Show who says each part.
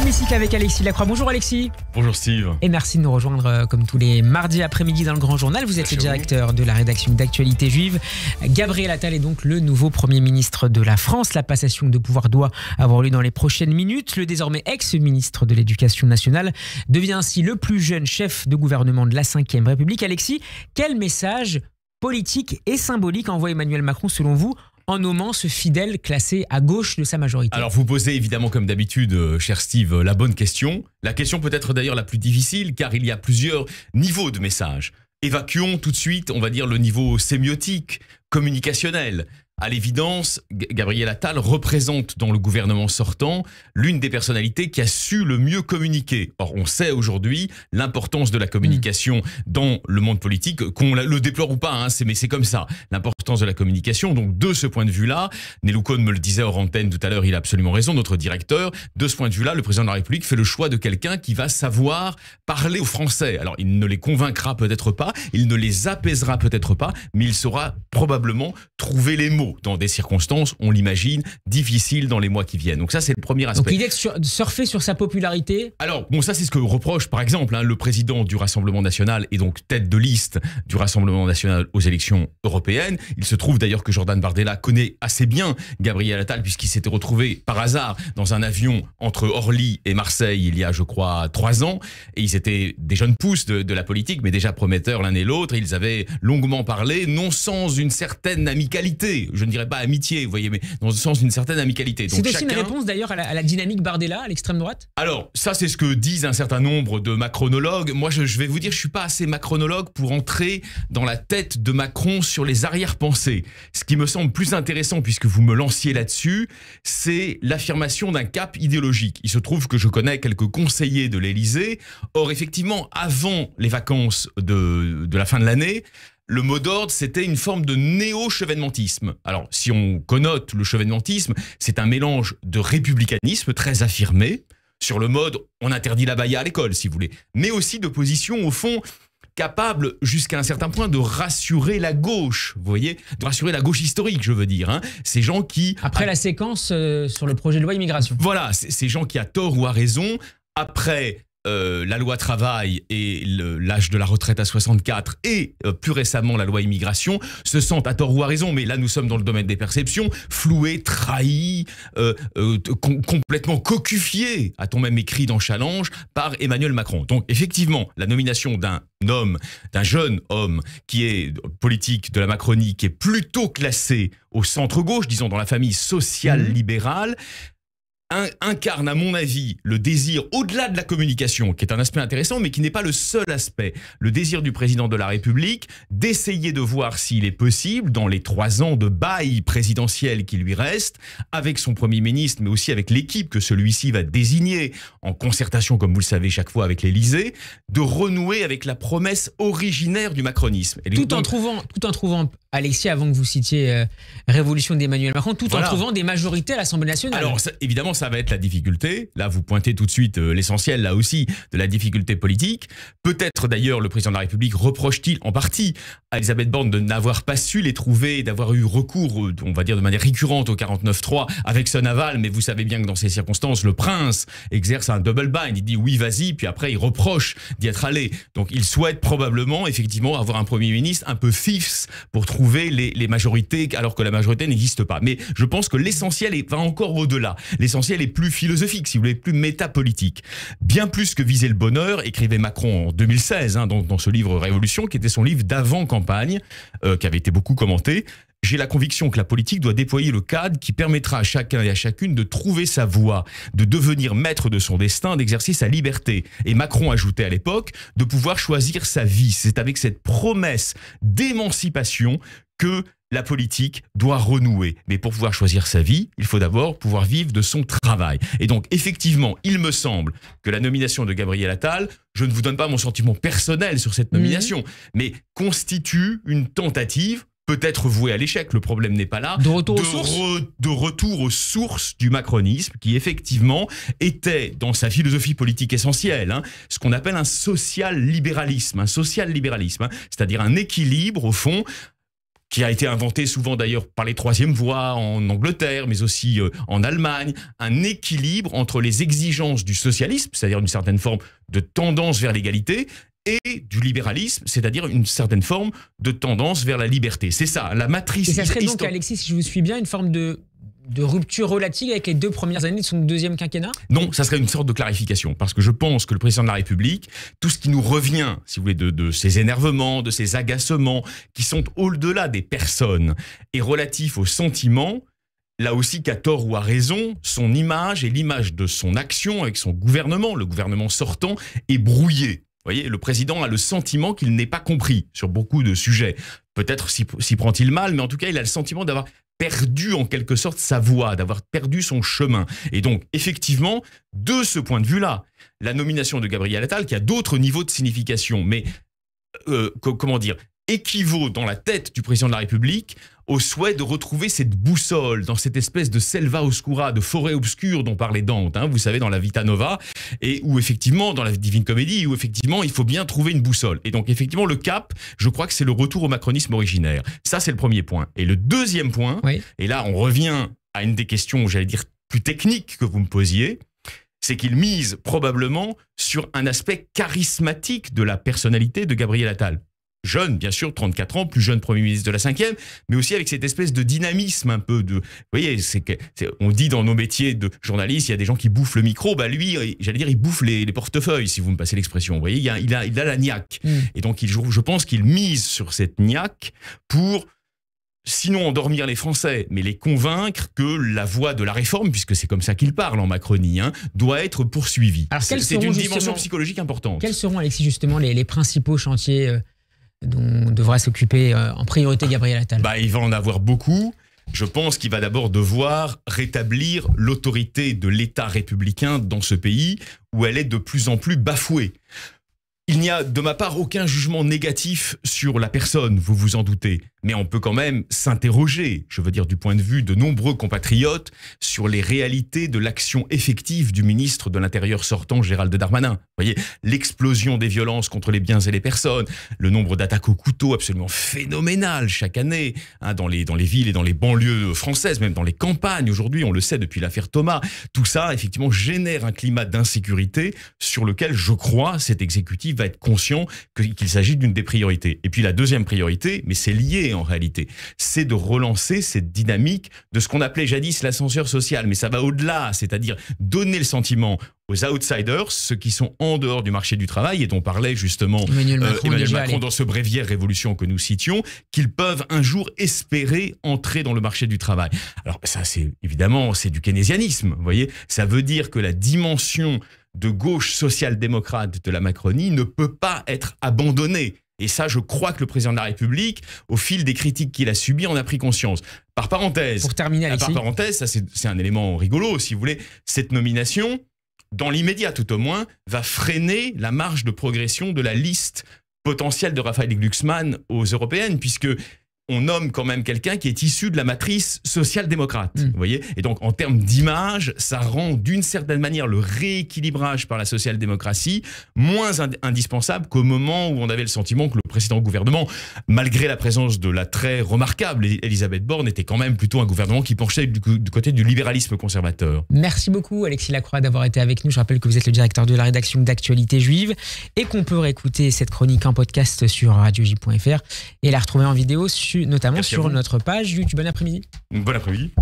Speaker 1: Hémicycle avec Alexis Lacroix. Bonjour Alexis.
Speaker 2: Bonjour Steve.
Speaker 1: Et merci de nous rejoindre euh, comme tous les mardis après-midi dans le Grand Journal. Vous êtes le directeur de la rédaction d'actualité juive. Gabriel Attal est donc le nouveau Premier ministre de la France. La passation de pouvoir doit avoir lieu dans les prochaines minutes. Le désormais ex-ministre de l'Éducation nationale devient ainsi le plus jeune chef de gouvernement de la Ve République. Alexis, quel message politique et symbolique envoie Emmanuel Macron selon vous en nommant ce fidèle classé à gauche de sa majorité
Speaker 2: Alors vous posez évidemment comme d'habitude, euh, cher Steve, euh, la bonne question. La question peut-être d'ailleurs la plus difficile car il y a plusieurs niveaux de messages. Évacuons tout de suite, on va dire, le niveau sémiotique, communicationnel. À l'évidence, Gabriel Attal représente dans le gouvernement sortant l'une des personnalités qui a su le mieux communiquer. Or, on sait aujourd'hui l'importance de la communication mm. dans le monde politique, qu'on le déplore ou pas, hein, mais c'est comme ça, l'importance de la communication. Donc, de ce point de vue-là, Nelou Cohn me le disait hors antenne tout à l'heure, il a absolument raison, notre directeur, de ce point de vue-là, le président de la République fait le choix de quelqu'un qui va savoir parler aux Français. Alors, il ne les convaincra peut-être pas, il ne les apaisera peut-être pas, mais il saura probablement trouver les mots dans des circonstances, on l'imagine, difficiles dans les mois qui viennent. Donc ça, c'est le premier aspect.
Speaker 1: Donc l'idée de surfer sur sa popularité
Speaker 2: Alors, bon, ça, c'est ce que reproche, par exemple, hein, le président du Rassemblement national et donc tête de liste du Rassemblement national aux élections européennes. Il se trouve d'ailleurs que Jordan Bardella connaît assez bien Gabriel Attal puisqu'il s'était retrouvé par hasard dans un avion entre Orly et Marseille il y a, je crois, trois ans. Et ils étaient des jeunes pousses de, de la politique, mais déjà prometteurs l'un et l'autre. Ils avaient longuement parlé, non sans une certaine amicalité je ne dirais pas amitié, vous voyez, mais dans le sens d'une certaine amicalité.
Speaker 1: C'est aussi une réponse d'ailleurs à, la dynamique Bardella, à l'extrême droite?
Speaker 2: Alors, ça c'est ce que disent un certain nombre de macronologues. Moi, je, vais vous dire, je suis pas assez macronologue pour entrer dans la tête de Macron sur les arrière-pensées. Ce qui me semble plus intéressant, puisque vous me lanciez là-dessus, c'est l'affirmation d'un cap idéologique. Il se trouve que je connais quelques conseillers de l'Élysée. Or, effectivement, avant les vacances de, de la fin de l'année, le mot d'ordre, c'était une forme de néo-chevènementisme. Alors, si on connote le chevènementisme, c'est un mélange de républicanisme très affirmé, sur le mode on interdit la baïa à l'école, si vous voulez, mais aussi de position, au fond, capable jusqu'à un certain point de rassurer la gauche, vous voyez, de rassurer la gauche historique, je veux dire. Hein. Ces gens qui...
Speaker 1: Après la séquence euh, sur le projet de loi immigration.
Speaker 2: Voilà, ces gens qui, à tort ou à raison, après euh, la loi travail et l'âge de la retraite à 64 et euh, plus récemment la loi immigration se sentent à tort ou à raison, mais là nous sommes dans le domaine des perceptions, floués, trahis, euh, complètement cocufiés, a-t-on même écrit dans Challenge, par Emmanuel Macron. Donc effectivement, la nomination d'un homme, d'un jeune homme qui est politique de la Macronie, qui est plutôt classé au centre-gauche, disons dans la famille sociale-libérale, incarne, à mon avis, le désir, au-delà de la communication, qui est un aspect intéressant, mais qui n'est pas le seul aspect, le désir du président de la République d'essayer de voir s'il est possible, dans les trois ans de bail présidentiel qui lui reste, avec son Premier ministre, mais aussi avec l'équipe que celui-ci va désigner, en concertation, comme vous le savez, chaque fois avec l'Élysée, de renouer avec la promesse originaire du macronisme.
Speaker 1: tout, en trouvant, tout en trouvant, Alexis, avant que vous citiez euh, Révolution d'Emmanuel Macron, tout en trouvant des majorités à l'Assemblée nationale.
Speaker 2: Alors, évidemment, ça va être la difficulté. Là, vous pointez tout de suite euh, l'essentiel, là aussi, de la difficulté politique. Peut-être d'ailleurs, le président de la République reproche-t-il en partie à Elisabeth Borne de n'avoir pas su les trouver, d'avoir eu recours, euh, on va dire de manière récurrente au 49-3 avec son aval. Mais vous savez bien que dans ces circonstances, le prince exerce un double bind. Il dit oui, vas-y, puis après, il reproche d'y être allé. Donc, il souhaite probablement, effectivement, avoir un Premier ministre un peu fifs pour trouver les, les majorités, alors que la majorité n'existe pas. Mais je pense que l'essentiel va encore au-delà. L'essentiel est plus philosophique, si vous voulez, plus métapolitique. Bien plus que viser le bonheur, écrivait Macron en 2016, hein, dans, ce livre Révolution, qui était son livre d'avant-campagne, euh, qui avait été beaucoup commenté. J'ai la conviction que la politique doit déployer le cadre qui permettra à chacun et à chacune de trouver sa voie, de devenir maître de son destin, d'exercer sa liberté. Et Macron ajoutait à l'époque de pouvoir choisir sa vie. C'est avec cette promesse d'émancipation que la politique doit renouer. Mais pour pouvoir choisir sa vie, il faut d'abord pouvoir vivre de son travail. Et donc, effectivement, il me semble que la nomination de Gabriel Attal, je ne vous donne pas mon sentiment personnel sur cette nomination, mhm. mais constitue une tentative peut-être vouée à l'échec, le problème n'est pas là,
Speaker 1: de retour, aux sources.
Speaker 2: de retour aux sources du macronisme, qui effectivement était dans sa philosophie politique essentielle, hein, ce qu'on appelle un social-libéralisme, un social-libéralisme, hein, c'est-à-dire un équilibre au fond qui a été inventé souvent d'ailleurs par les troisièmes voies en Angleterre, mais aussi euh, en Allemagne, un équilibre entre les exigences du socialisme, c'est-à-dire une certaine forme de tendance vers l'égalité, et du libéralisme, c'est-à-dire une certaine forme de tendance vers la liberté. C'est ça, la matrice.
Speaker 1: Et ça serait donc, Alexis, si je vous suis bien, une forme de de rupture relative avec les deux premières années de son deuxième quinquennat?
Speaker 2: Non, ça serait une sorte de clarification, parce que je pense que le président de la République, tout ce qui nous revient, si vous voulez, de, de ses énervements, de ses agacements, qui sont au-delà des personnes, et relatifs aux sentiments, là aussi qu'à tort ou à raison, son image et l'image de son action avec son gouvernement, le gouvernement sortant, est brouillée. Vous voyez, le président a le sentiment qu'il n'est pas compris sur beaucoup de sujets. Peut-être s'y prend-il mal, mais en tout cas, il a le sentiment d'avoir perdu en quelque sorte sa voie, d'avoir perdu son chemin. Et donc, effectivement, de ce point de vue-là, la nomination de Gabriel Attal, qui a d'autres niveaux de signification, mais euh, comment dire, équivaut dans la tête du président de la République au souhait de retrouver cette boussole dans cette espèce de selva oscura, de forêt obscure dont parlait Dante, hein, vous savez, dans la Vita Nova, et où effectivement, dans la Divine Comédie, où effectivement, il faut bien trouver une boussole. Et donc, effectivement, le cap, je crois que c'est le retour au macronisme originaire. Ça, c'est le premier point. Et le deuxième point, et là, on revient à une des questions, j'allais dire, plus techniques que vous me posiez, c'est qu'il mise probablement sur un aspect charismatique de la personnalité de Gabriel Attal jeune, bien sûr, 34 ans, plus jeune Premier ministre de la 5e, mais aussi avec cette espèce de dynamisme un peu de... Vous voyez, c'est on dit dans nos métiers de journaliste, il y a des gens qui bouffent le micro, bah lui, j'allais dire, il bouffe les, portefeuilles, si vous me passez l'expression. Vous voyez, il a, il a, il a la niaque. Mm. Et donc, il, je pense qu'il mise sur cette niaque pour sinon endormir les Français, mais les convaincre que la voie de la réforme, puisque c'est comme ça qu'il parle en Macronie, hein, doit être poursuivie. C'est une dimension psychologique importante.
Speaker 1: Quels seront, Alexis, justement, les, les principaux chantiers euh, dont devra s'occuper euh, en priorité Gabriel Attal
Speaker 2: bah, Il va en avoir beaucoup. Je pense qu'il va d'abord devoir rétablir l'autorité de l'État républicain dans ce pays où elle est de plus en plus bafouée. Il n'y a de ma part aucun jugement négatif sur la personne, vous vous en doutez, mais on peut quand même s'interroger, je veux dire du point de vue de nombreux compatriotes, sur les réalités de l'action effective du ministre de l'Intérieur sortant, Gérald Darmanin. Vous voyez, l'explosion des violences contre les biens et les personnes, le nombre d'attaques au couteau absolument phénoménal chaque année, hein, dans, les, dans les villes et dans les banlieues françaises, même dans les campagnes. Aujourd'hui, on le sait depuis l'affaire Thomas, tout ça effectivement génère un climat d'insécurité sur lequel je crois cet exécutif va être conscient qu'il s'agit d'une des priorités. Et puis la deuxième priorité, mais c'est lié en réalité, c'est de relancer cette dynamique de ce qu'on appelait jadis l'ascenseur social, mais ça va au-delà, c'est-à-dire donner le sentiment aux outsiders, ceux qui sont en dehors du marché du travail, et dont parlait justement
Speaker 1: Emmanuel euh,
Speaker 2: Macron, dans ce bréviaire révolution que nous citions, qu'ils peuvent un jour espérer entrer dans le marché du travail. Alors ça, c'est évidemment, c'est du keynésianisme, vous voyez. Ça veut dire que la dimension de gauche social-démocrate de la Macronie ne peut pas être abandonné. Et ça, je crois que le président de la République, au fil des critiques qu'il a subies, en a pris conscience. Par parenthèse,
Speaker 1: pour terminer,
Speaker 2: Alexis. par parenthèse, ça c'est un élément rigolo, si vous voulez. Cette nomination, dans l'immédiat tout au moins, va freiner la marge de progression de la liste potentielle de Raphaël Glucksmann aux européennes, puisque on nomme quand même quelqu'un qui est issu de la matrice social-démocrate. Hmm. Vous voyez Et donc, en termes d'image, ça rend d'une certaine manière le rééquilibrage par la social-démocratie moins indispensable qu'au moment où on avait le sentiment que le précédent gouvernement, malgré la présence de la très remarquable Elisabeth Borne, était quand même plutôt un gouvernement qui penchait du, côté du libéralisme conservateur.
Speaker 1: Merci beaucoup, Alexis Lacroix, d'avoir été avec nous. Je rappelle que vous êtes le directeur de la rédaction d'Actualité Juive et qu'on peut réécouter cette chronique en podcast sur radioj.fr et la retrouver en vidéo sur notamment sur notre page YouTube. Bon après-midi.
Speaker 2: Bon après-midi.